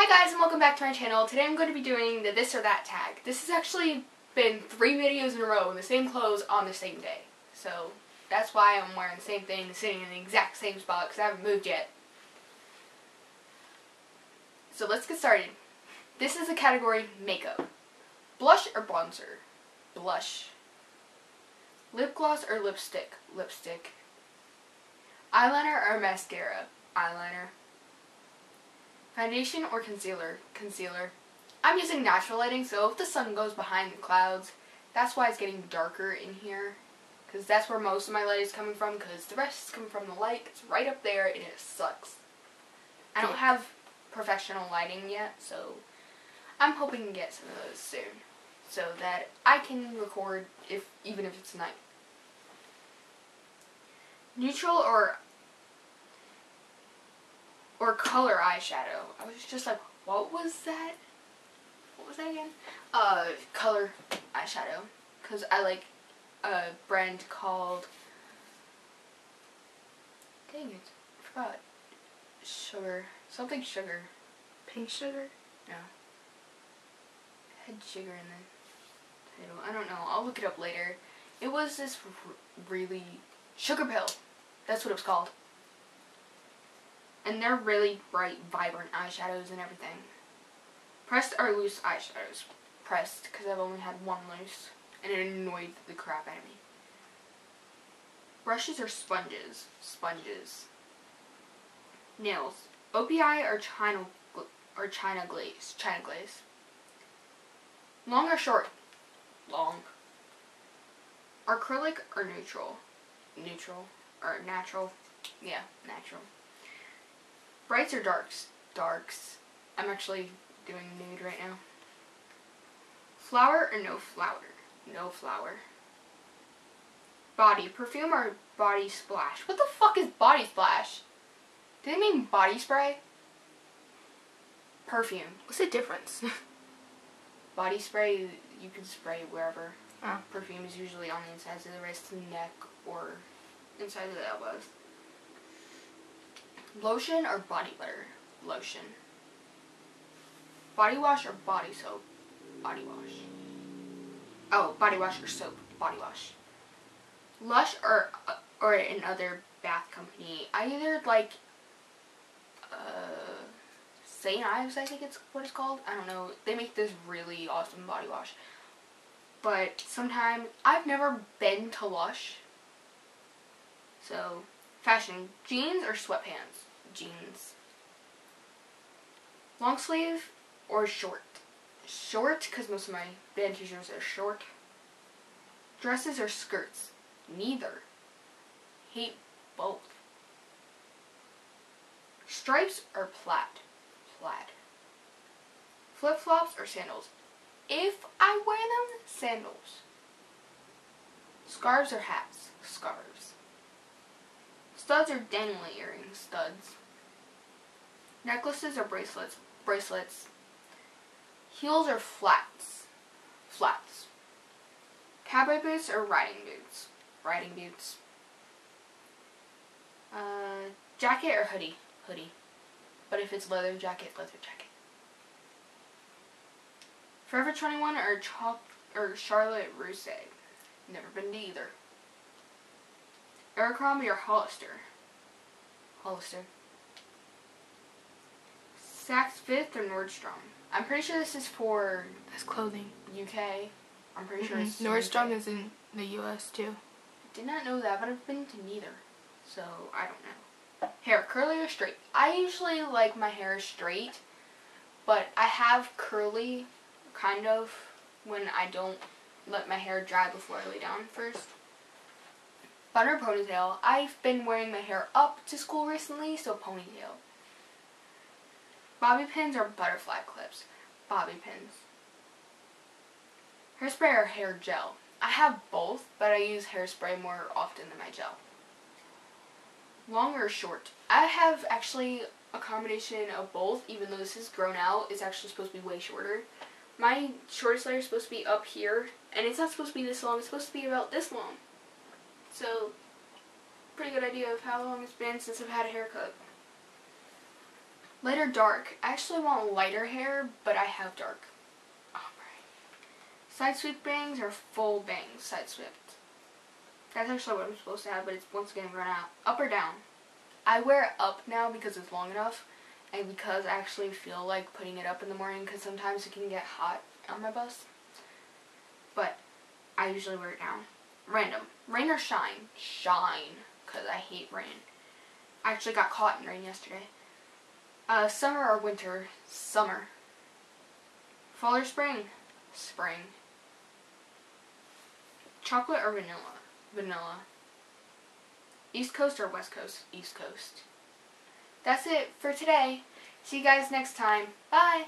Hi guys and welcome back to my channel. Today I'm going to be doing the this or that tag. This has actually been three videos in a row in the same clothes on the same day. So that's why I'm wearing the same thing, sitting in the exact same spot because I haven't moved yet. So let's get started. This is the category makeup. Blush or bronzer? Blush. Lip gloss or lipstick? Lipstick. Eyeliner or mascara? Eyeliner. Foundation or concealer? Concealer. I'm using natural lighting, so if the sun goes behind the clouds, that's why it's getting darker in here. Because that's where most of my light is coming from, because the rest is coming from the light. It's right up there, and it sucks. I don't have professional lighting yet, so I'm hoping to get some of those soon. So that I can record if even if it's night. Neutral or or color eyeshadow. I was just like, what was that? What was that again? Uh, color eyeshadow. Because I like a brand called, dang it, I forgot. Sugar. Something sugar. Pink sugar? No. Had sugar in the title. I don't know. I'll look it up later. It was this really Sugarpill. That's what it was called. And they're really bright, vibrant eyeshadows and everything. Pressed or loose eyeshadows. Pressed, because I've only had one loose. And it annoyed the crap out of me. Brushes or sponges? Sponges. Nails. OPI or China or China glaze? China glaze. Long or short? Long. Acrylic or neutral? Neutral. Or natural? Yeah, natural. Brights or darks? Darks. I'm actually doing nude right now. Flower or no flower? No flower. Body. Perfume or body splash? What the fuck is body splash? Do they mean body spray? Perfume. What's the difference? body spray, you can spray wherever. Oh. Perfume is usually on the insides of the wrist, neck, or inside of the elbows. Lotion or body butter? Lotion. Body wash or body soap? Body wash. Oh, body wash or soap? Body wash. Lush or uh, or another bath company. I either like uh, St. Ives, I think it's what it's called. I don't know. They make this really awesome body wash. But sometimes I've never been to Lush. So, fashion jeans or sweatpants? Jeans. Long sleeve or short? Short, because most of my band t-shirts are short. Dresses or skirts? Neither. Hate both. Stripes or plaid? Plaid. Flip-flops or sandals? If I wear them, sandals. Scarves or hats? Scarves. Studs are dangly earrings? Studs. Necklaces or bracelets? Bracelets. Heels are flats? Flats. Cowboy boots or riding boots? Riding boots. Uh, jacket or hoodie? Hoodie. But if it's leather jacket, leather jacket. Forever 21 or Chalk or Charlotte Russe? Never been to either. Abercrombie or Hollister? Hollister. Saks Fifth or Nordstrom? I'm pretty sure this is for That's clothing. UK. I'm pretty sure Mhm. it's Nordstrom UK. is in the U.S. too. I did not know that, but I've been to neither. So, I don't know. Hair, curly or straight? I usually like my hair straight, but I have curly, kind of, when I don't let my hair dry before I lay down first. Bun or ponytail? I've been wearing my hair up to school recently, so ponytail. Bobby pins or butterfly clips? Bobby pins. Hairspray or hair gel? I have both, but I use hairspray more often than my gel. Long or short? I have actually a combination of both, even though this is grown out, it's actually supposed to be way shorter. My shortest layer is supposed to be up here, and it's not supposed to be this long, it's supposed to be about this long. So, pretty good idea of how long it's been since I've had a haircut. Lighter dark? I actually want lighter hair, but I have dark. Ombre. Side sweep bangs or full bangs side swept? That's actually what I'm supposed to have, but it's once again run out. Up or down? I wear it up now because it's long enough, and because I actually feel like putting it up in the morning because sometimes it can get hot on my bus. But I usually wear it down. Random. Rain or shine? Shine, because I hate rain. I actually got caught in rain yesterday. Uh, summer or winter? Summer. Fall or spring? Spring. Chocolate or vanilla? Vanilla. East Coast or West Coast? East Coast. That's it for today. See you guys next time. Bye.